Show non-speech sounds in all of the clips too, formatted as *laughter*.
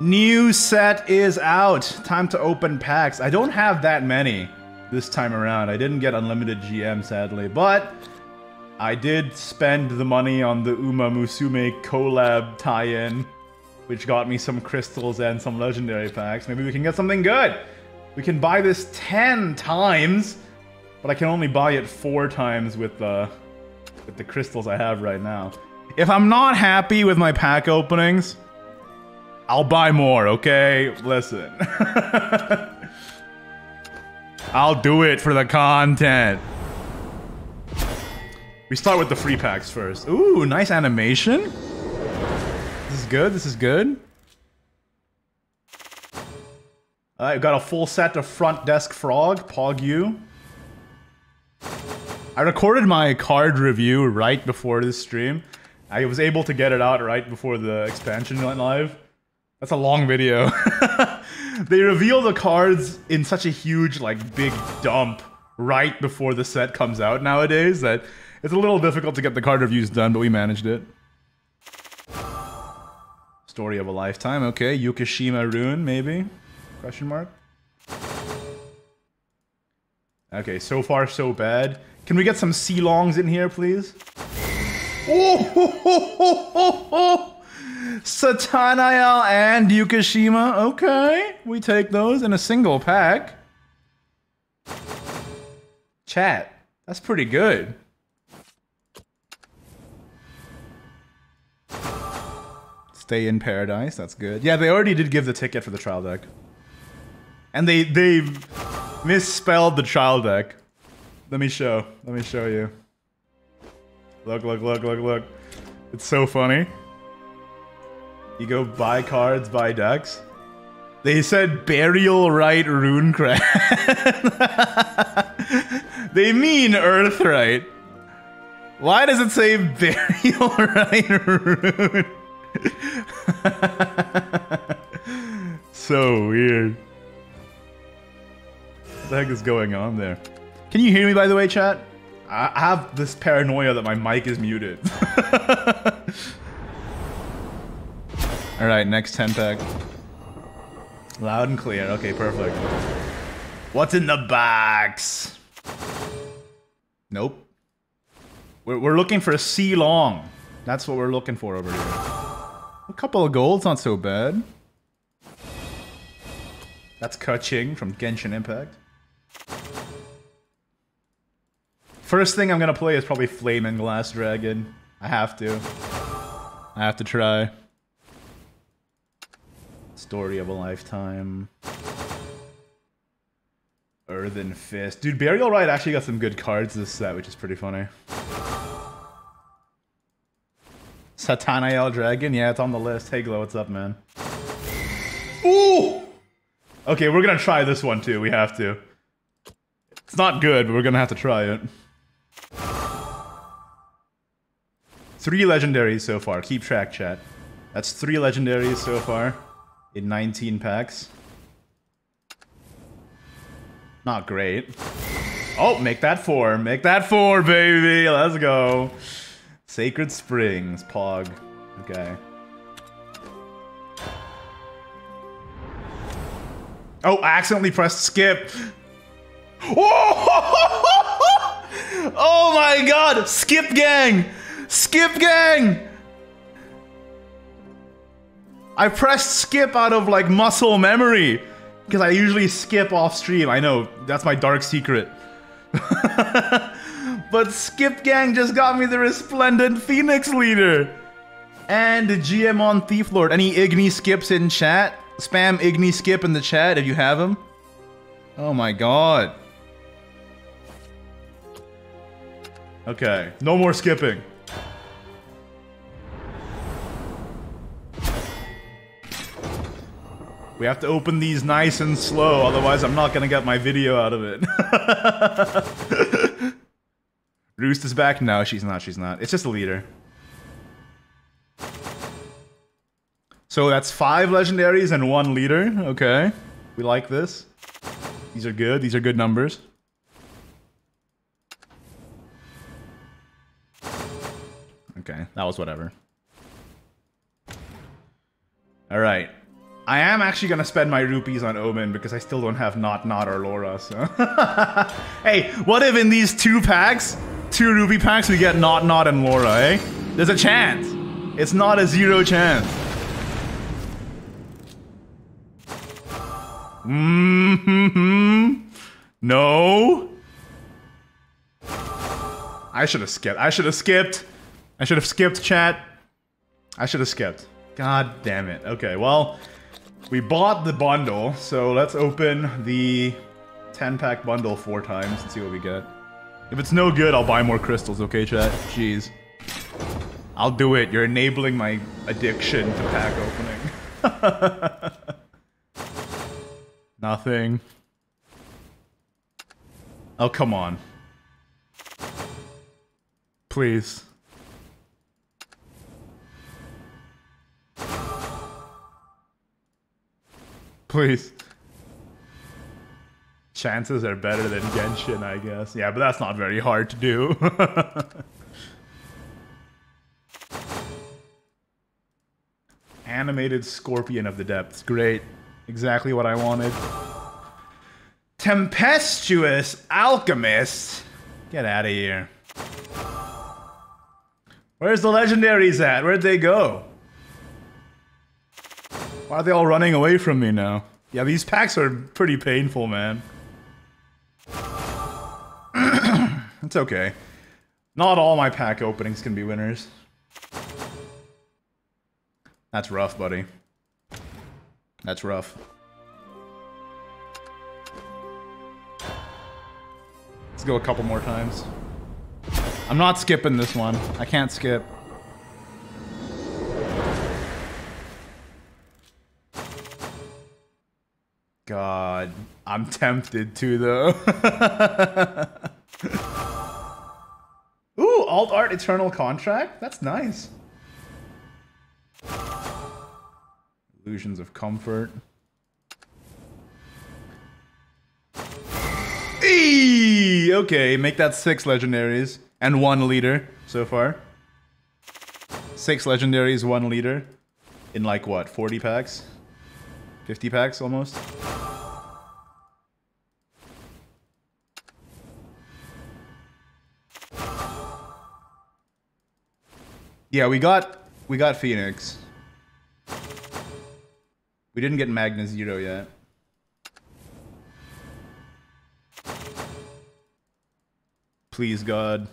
New set is out. Time to open packs. I don't have that many this time around. I didn't get unlimited GM, sadly, but I did spend the money on the Uma Musume collab tie-in, which got me some crystals and some legendary packs. Maybe we can get something good. We can buy this 10 times, but I can only buy it 4 times with the, with the crystals I have right now. If I'm not happy with my pack openings, I'll buy more, okay? Listen. *laughs* I'll do it for the content. We start with the free packs first. Ooh, nice animation. This is good, this is good. I've got a full set of front desk frog, Pog. I recorded my card review right before this stream. I was able to get it out right before the expansion went live. That's a long video. *laughs* they reveal the cards in such a huge, like, big dump right before the set comes out nowadays that it's a little difficult to get the card reviews done, but we managed it. Story of a lifetime, okay. Yukishima Rune, maybe? Question mark? Okay, so far so bad. Can we get some C-Longs in here, please? Oh, ho, ho, ho, Satanael and Yukishima. Okay, we take those in a single pack. Chat, that's pretty good. Stay in paradise, that's good. Yeah, they already did give the ticket for the trial deck. And they they misspelled the trial deck. Let me show. Let me show you. Look, look, look, look, look. It's so funny. You go buy cards, buy decks. They said burial rite runecraft. *laughs* they mean Earth Rite. Why does it say burial *laughs* right rune? *laughs* so weird. What the heck is going on there? Can you hear me by the way, chat? I have this paranoia that my mic is muted. Alright, next 10 pack. Loud and clear. Okay, perfect. What's in the box? Nope. We're, we're looking for a C-Long. That's what we're looking for over here. A couple of golds, not so bad. That's Keqing from Genshin Impact. First thing I'm gonna play is probably Flaming Glass Dragon. I have to. I have to try. Story of a lifetime. Earthen Fist. Dude, Burial Rite actually got some good cards this set, which is pretty funny. Satanael Dragon? Yeah, it's on the list. Hey, Glow, what's up, man? Ooh! Okay, we're gonna try this one too. We have to. It's not good, but we're gonna have to try it. Three legendaries so far. Keep track, chat. That's three legendaries so far in 19 packs. Not great. Oh, make that four. Make that four, baby. Let's go. Sacred Springs, Pog. Okay. Oh, I accidentally pressed skip. Oh! *laughs* oh my god! Skip gang! Skip gang! I pressed skip out of like muscle memory. Because I usually skip off stream. I know, that's my dark secret. *laughs* but Skip Gang just got me the Resplendent Phoenix Leader. And GM on Thief Lord. Any Igni skips in chat? Spam Igni skip in the chat if you have him. Oh my god. Okay, no more skipping. We have to open these nice and slow, otherwise I'm not gonna get my video out of it. *laughs* Roost is back? No, she's not, she's not. It's just a leader. So that's five legendaries and one leader. Okay. We like this. These are good. These are good numbers. Okay, that was whatever. Alright. I am actually gonna spend my rupees on Omen because I still don't have Not Not or Laura. So, *laughs* hey, what if in these two packs, two rupee packs, we get Not Not and Laura? Eh? There's a chance. It's not a zero chance. hmm. No. I should have skipped. I should have skipped. I should have skipped chat. I should have skipped. God damn it. Okay, well, we bought the bundle, so let's open the 10-pack bundle four times and see what we get. If it's no good, I'll buy more crystals, okay, chat? Jeez. I'll do it. You're enabling my addiction to pack opening. *laughs* Nothing. Oh, come on. Please. Please. Chances are better than Genshin, I guess. Yeah, but that's not very hard to do. *laughs* Animated Scorpion of the Depths. Great. Exactly what I wanted. Tempestuous Alchemist. Get out of here. Where's the legendaries at? Where'd they go? Why are they all running away from me now? Yeah, these packs are pretty painful, man. *clears throat* it's okay. Not all my pack openings can be winners. That's rough, buddy. That's rough. Let's go a couple more times. I'm not skipping this one. I can't skip. God, I'm tempted to though. *laughs* Ooh, alt art eternal contract. That's nice. Illusions of comfort. Eee! Okay, make that six legendaries and one leader so far. Six legendaries, one leader in like what, 40 packs? 50 packs almost? Yeah, we got we got Phoenix. We didn't get Magna Zero yet. Please God.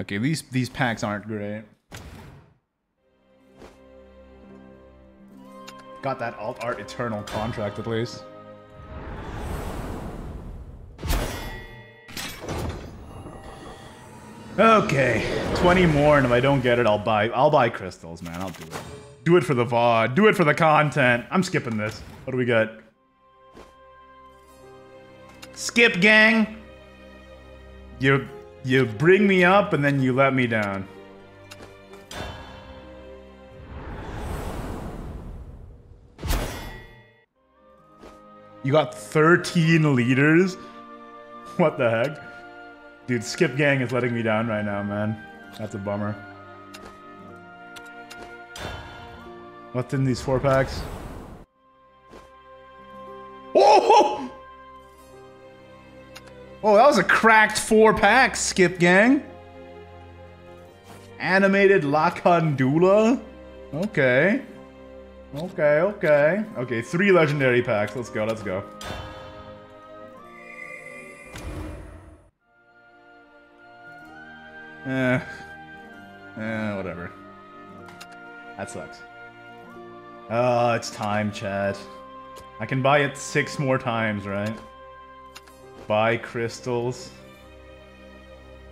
Okay, these these packs aren't great. Got that alt art eternal contract at least. Okay, 20 more, and if I don't get it, I'll buy I'll buy crystals, man. I'll do it. Do it for the VOD. Do it for the content. I'm skipping this. What do we got? Skip gang. You you bring me up and then you let me down. You got 13 leaders? What the heck? Dude, Skip Gang is letting me down right now, man. That's a bummer. What's in these four packs? Oh! Oh, that was a cracked four packs, Skip Gang. Animated Lakandula? Okay. Okay, okay. Okay, three legendary packs. Let's go, let's go. Eh. Eh, whatever. That sucks. Oh, it's time, Chad. I can buy it six more times, right? Buy crystals.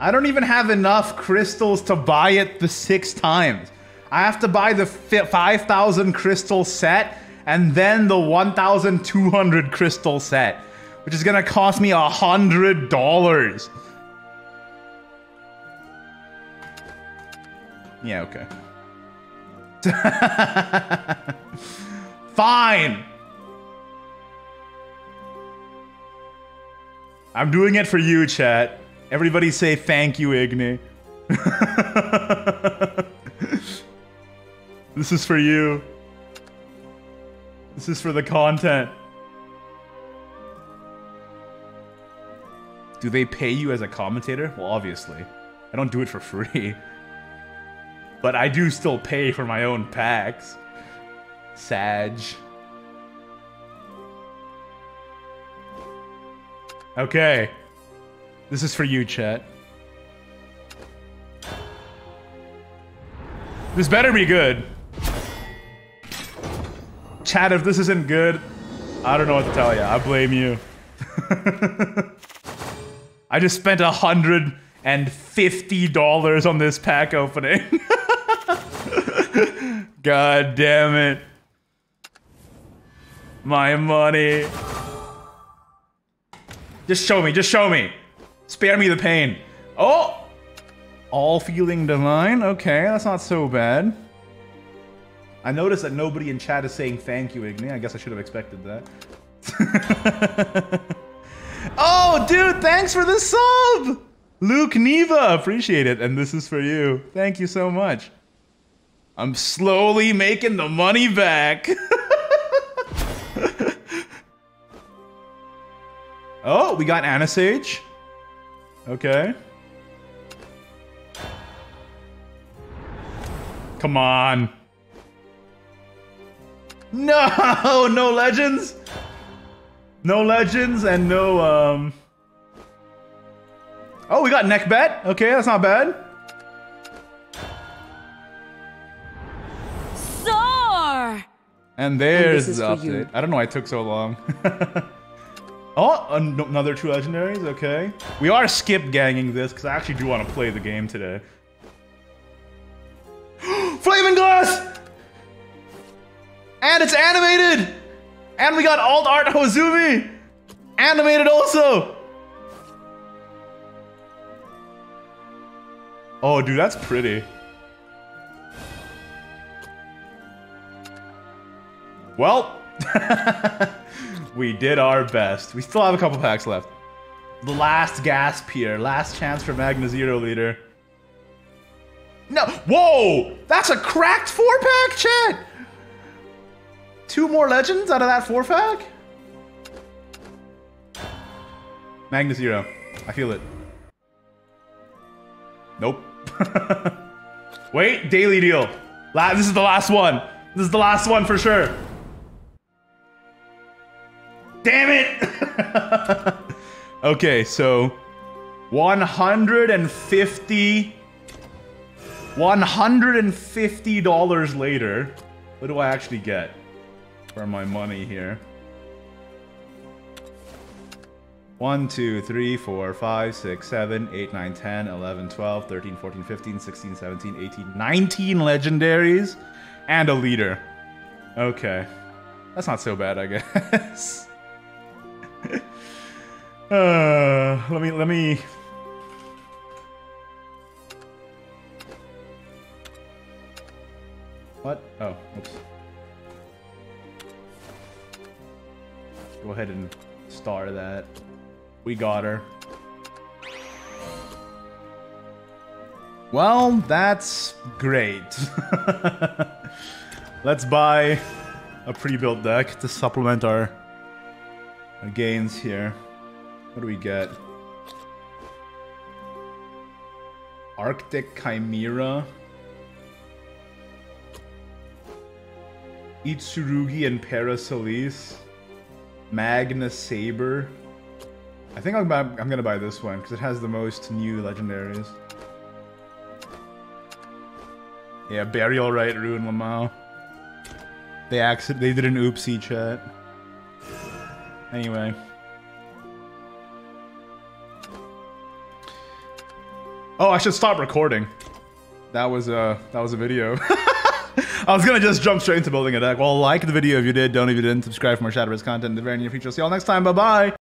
I don't even have enough crystals to buy it the six times. I have to buy the 5,000 crystal set and then the 1,200 crystal set, which is gonna cost me a $100. Yeah, okay. *laughs* Fine. I'm doing it for you, chat. Everybody say thank you, Igni. *laughs* This is for you. This is for the content. Do they pay you as a commentator? Well, obviously. I don't do it for free. *laughs* But I do still pay for my own packs. Sag. Okay. This is for you, chat. This better be good. Chat, if this isn't good, I don't know what to tell you. I blame you. *laughs* I just spent a hundred and fifty dollars on this pack opening. *laughs* God damn it. My money. Just show me, just show me. Spare me the pain. Oh! All feeling divine? Okay, that's not so bad. I noticed that nobody in chat is saying thank you, Igni. I guess I should have expected that. *laughs* oh, dude, thanks for the sub! Luke Neva, appreciate it. And this is for you. Thank you so much. I'm slowly making the money back. *laughs* oh, we got Anisage. Okay. Come on. No, *laughs* no legends. No legends and no um Oh, we got neck bet. Okay, that's not bad. And there's and the update. I don't know why it took so long. *laughs* oh, another two legendaries. Okay. We are skip ganging this because I actually do want to play the game today. *gasps* Flaming Glass! And it's animated! And we got alt art Hozumi! Animated also! Oh, dude, that's pretty. Well, *laughs* we did our best. We still have a couple packs left. The last gasp here. Last chance for Magna Zero Leader. No. Whoa! That's a cracked four pack, chat! Two more legends out of that four pack? Magna Zero. I feel it. Nope. *laughs* Wait, daily deal. La this is the last one. This is the last one for sure. Damn it! *laughs* okay, so 150 $150 later, what do I actually get for my money here? 1, 2, 3, 4, 5, 6, 7, 8, 9, 10, 11, 12, 13, 14, 15, 16, 17, 18, 19 legendaries and a leader. Okay. That's not so bad, I guess. *laughs* uh, let me, let me... What? Oh, oops. Go ahead and star that. We got her. Well, that's great. *laughs* Let's buy a pre-built deck to supplement our, our gains here. What do we get? Arctic Chimera. Itsurugi and Paracelise. Magna Saber. I think I'm, I'm gonna buy this one because it has the most new legendaries. Yeah, Burial Rite, Ruin Lamau. They accident they did an oopsie chat. Anyway. Oh, I should stop recording. That was a that was a video. *laughs* I was gonna just jump straight into building a deck. Well, like the video if you did. Don't if you didn't. Subscribe for more Shadowverse content in the very near future. See y'all next time. Bye bye.